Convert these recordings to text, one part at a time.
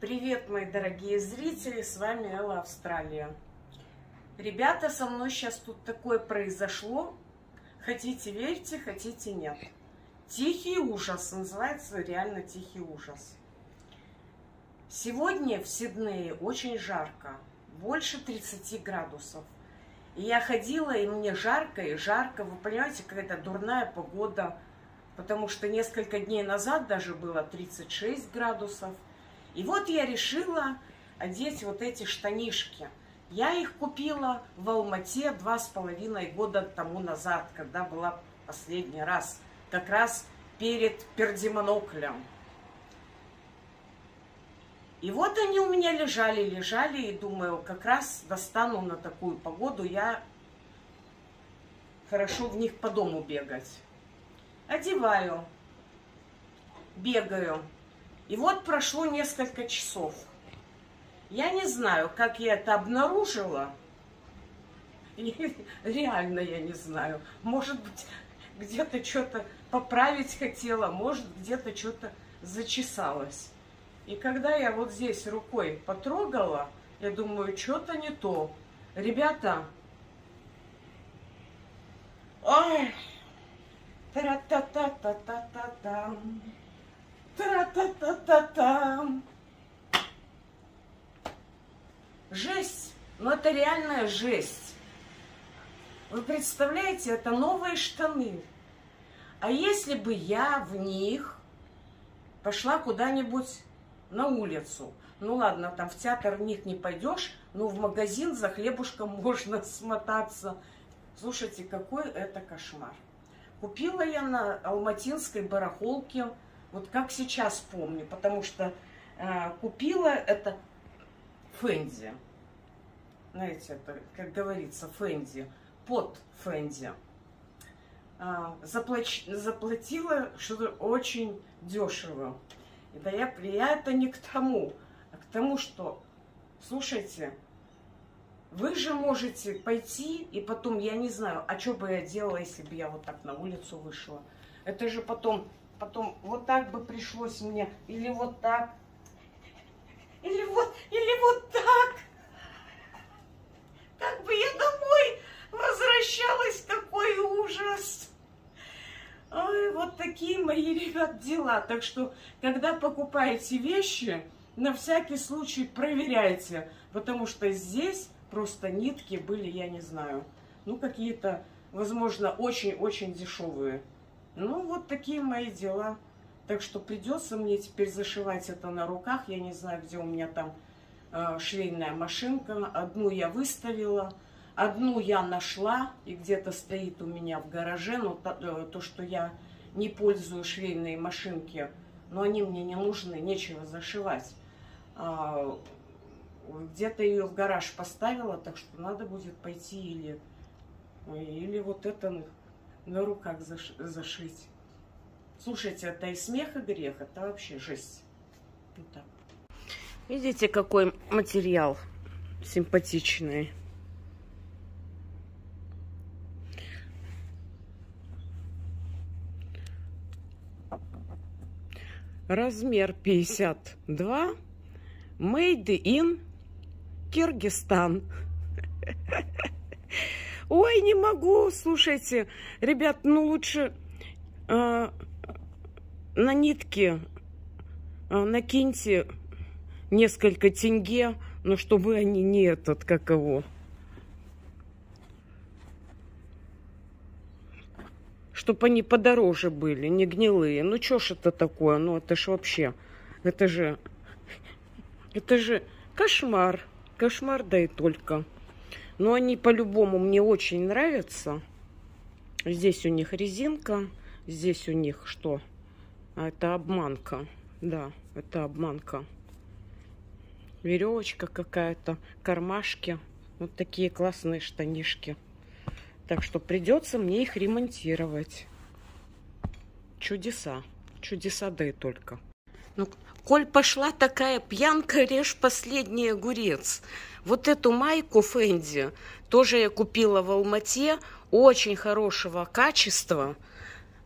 Привет, мои дорогие зрители, с вами Элла Австралия. Ребята, со мной сейчас тут такое произошло. Хотите верьте, хотите нет. Тихий ужас, называется реально тихий ужас. Сегодня в Сиднее очень жарко, больше 30 градусов. И я ходила, и мне жарко, и жарко. Вы понимаете, какая-то дурная погода, потому что несколько дней назад даже было 36 градусов – и вот я решила одеть вот эти штанишки. Я их купила в Алмате два с половиной года тому назад, когда была последний раз, как раз перед пердемоноклем. И вот они у меня лежали, лежали, и думаю, как раз достану на такую погоду, я хорошо в них по дому бегать. Одеваю, бегаю. И вот прошло несколько часов. Я не знаю, как я это обнаружила. реально я не знаю. Может быть, где-то что-то поправить хотела, может, где-то что-то зачесалось. И когда я вот здесь рукой потрогала, я думаю, что-то не то. Ребята, ой, тра-та-та-та-та-та-там. Тра-та-та-та-там. Жесть. Ну это реальная жесть. Вы представляете, это новые штаны. А если бы я в них пошла куда-нибудь на улицу, ну ладно, там в театр в них не пойдешь, но в магазин за хлебушком можно смотаться. Слушайте, какой это кошмар. Купила я на алматинской барахолке вот как сейчас помню, потому что э, купила это Фэнди. Знаете, это, как говорится, Фэнди, под Фэнди. Э, заплач, заплатила что-то очень дешево. И да я, я это не к тому, а к тому, что, слушайте, вы же можете пойти, и потом, я не знаю, а что бы я делала, если бы я вот так на улицу вышла. Это же потом потом вот так бы пришлось мне, или вот так, или вот, или вот так. Как бы я домой возвращалась, какой ужас. Ой, вот такие мои, ребят, дела. Так что, когда покупаете вещи, на всякий случай проверяйте, потому что здесь просто нитки были, я не знаю, ну, какие-то, возможно, очень-очень дешевые. Ну, вот такие мои дела. Так что придется мне теперь зашивать это на руках. Я не знаю, где у меня там э, швейная машинка. Одну я выставила, одну я нашла, и где-то стоит у меня в гараже. Но то, э, то, что я не пользую швейные машинки, но они мне не нужны, нечего зашивать. А, где-то ее в гараж поставила, так что надо будет пойти или, или вот это на руках заш зашить. Слушайте, это и смех, и грех. Это вообще жесть. Вот так. Видите, какой материал симпатичный. Размер 52. Made in Киргизстан. Ой, не могу, слушайте, ребят, ну лучше э, на нитке э, накиньте несколько тенге, но чтобы они не этот, как его. Чтобы они подороже были, не гнилые. Ну, что ж это такое? Ну, это ж вообще, это же, это же кошмар. Кошмар, да и только. Но они по-любому мне очень нравятся. Здесь у них резинка. Здесь у них что? А это обманка. Да, это обманка. Веревочка какая-то, кармашки. Вот такие классные штанишки. Так что придется мне их ремонтировать. Чудеса. Чудеса, да и только. Ну, коль пошла такая пьянка, режь последний огурец. Вот эту майку Фэнди тоже я купила в Алмате, очень хорошего качества.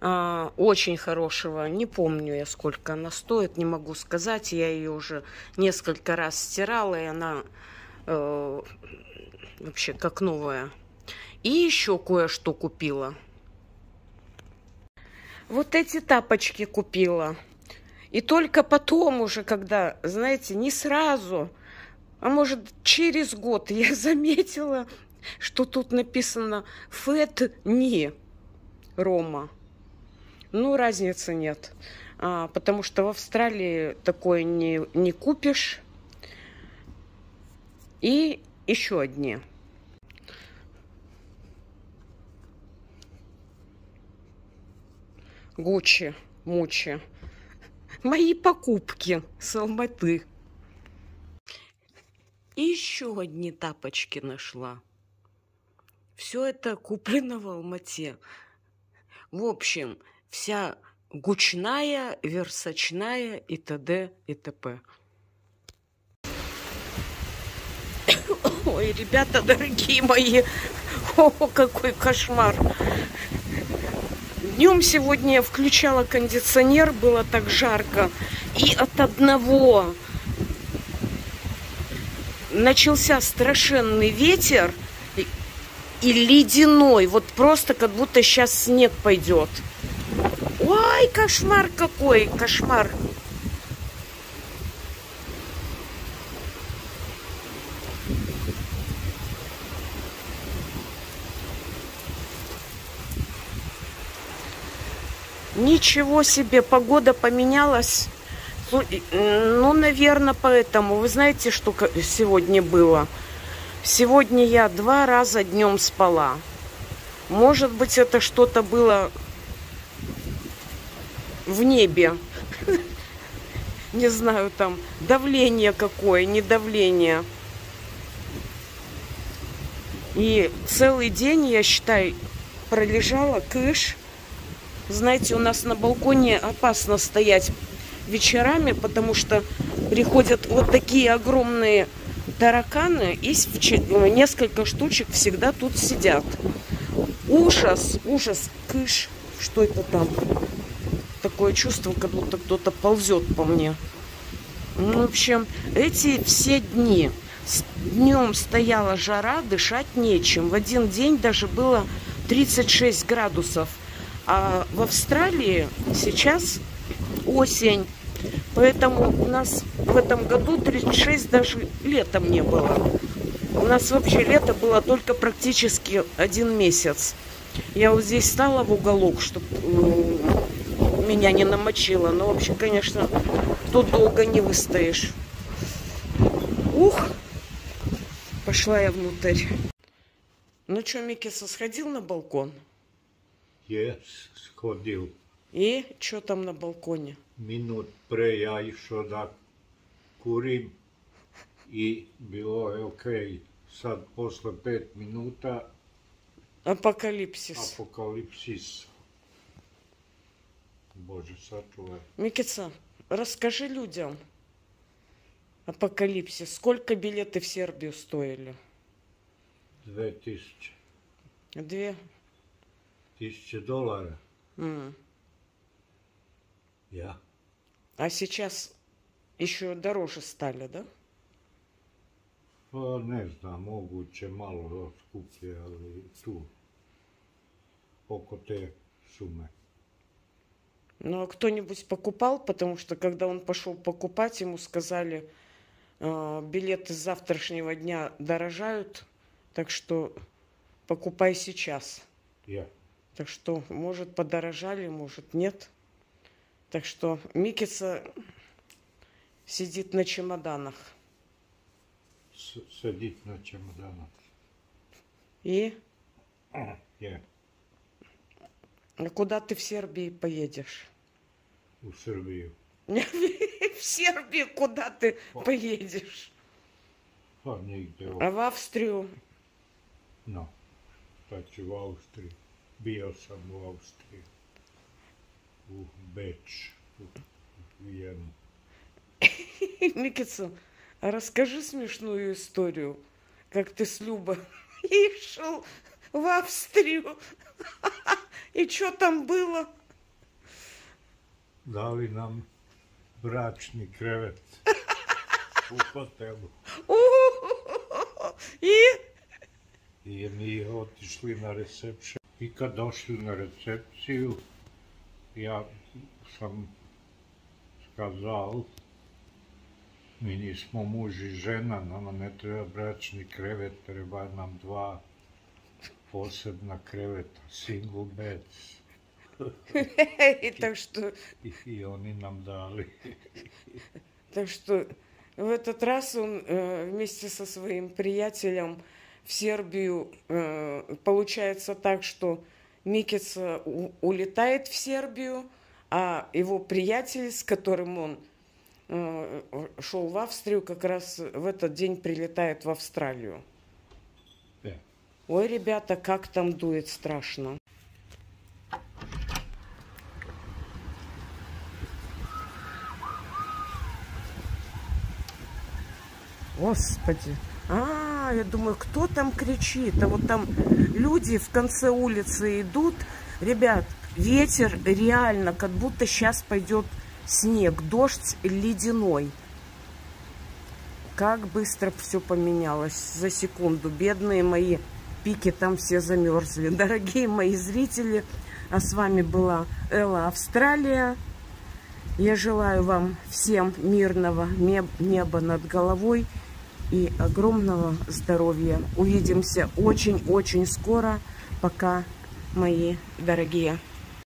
а, очень хорошего. Не помню я, сколько она стоит, не могу сказать. Я ее уже несколько раз стирала, и она э, вообще как новая. И еще кое-что купила. Вот эти тапочки купила. И только потом уже, когда, знаете, не сразу, а может через год я заметила, что тут написано «Фэт не Рома». Ну, разницы нет. А, потому что в Австралии такое не, не купишь. И еще одни. Гуччи, Мучи. Мои покупки с Алматы. Еще одни тапочки нашла. Все это куплено в Алмате. В общем, вся гучная, версачная и т.д. и т.п. Ой, ребята, дорогие мои, о, какой кошмар. Днем сегодня я включала кондиционер, было так жарко. И от одного начался страшенный ветер и ледяной. Вот просто как будто сейчас снег пойдет. Ой, кошмар какой, кошмар. Ничего себе, погода поменялась. Ну, наверное, поэтому. Вы знаете, что сегодня было? Сегодня я два раза днем спала. Может быть, это что-то было в небе. Не знаю, там давление какое, не давление. И целый день, я считаю, пролежала кыш. Знаете, у нас на балконе опасно стоять вечерами, потому что приходят вот такие огромные тараканы, и несколько штучек всегда тут сидят. Ужас, ужас, кыш, что это там? такое чувство, как будто кто-то ползет по мне. Ну, в общем, эти все дни. Днем стояла жара, дышать нечем. В один день даже было 36 градусов. А в Австралии сейчас осень. Поэтому у нас в этом году 36 даже летом не было. У нас вообще лето было только практически один месяц. Я вот здесь стала в уголок, чтобы меня не намочило. Но, в общем, конечно, тут долго не выстоишь. Ух! Пошла я внутрь. Ну что, Микиса, сходил на балкон? Yes, сходил. И что там на балконе? Минут ja išao da kurim i bilo je ok. Sad posle pet minuta Апокалипсис. Апокалипсис. Боже, сатуе. Микица, расскажи людям апокалипсис. Сколько билеты в Сербию стоили? Две тысячи. Две? Тысячи долларов. Mm. Я. А сейчас еще дороже стали, да? Pa ne znam, moguće malo skuplje, ali tu oko te sume. Ну, а кто-нибудь покупал, потому что когда он пошел покупать, ему сказали, э, билеты с завтрашнего дня дорожают, так что покупай сейчас. Я. Так что, может, подорожали, может, нет. Так что Микица сидит на чемоданах. С сидит на чемоданах. И? Я. А куда ты в Сербии поедешь? У Сербию. В Сербию куда ты поедешь? А нigdje. А в Австрию? No. Šta ću u Austriji? Bio sam u Austriji. U Beč. U. Микица, а расскажи смешную историю, как ты с Любой и шел в Австрию. И что там было? dali nam bračni krevet u hotelu. И I mi otišli na recepciju. I kad došli na recepciju, ja sam skazal, mi nismo muž i žena, nama ne treba bračni krevet, treba nam dva posebna kreveta, single beds. И так что, I, i oni nam dali. так что в этот раз он э, вместе со своим приятелем в Сербию э, получается так, что Микица у- улетает в Сербию, а его приятель, с которым он э, шел в Австрию, как раз в этот день прилетает в Австралию. Да. Ой, ребята, как там дует страшно. Господи. А, я думаю, кто там кричит? А вот там люди в конце улицы идут. Ребят, ветер реально, как будто сейчас пойдет снег, дождь ледяной. Как быстро все поменялось за секунду. Бедные мои пики там все замерзли. Дорогие мои зрители, а с вами была Элла Австралия. Я желаю вам всем мирного неб- неба над головой и огромного здоровья. Увидимся очень-очень скоро. Пока, мои дорогие.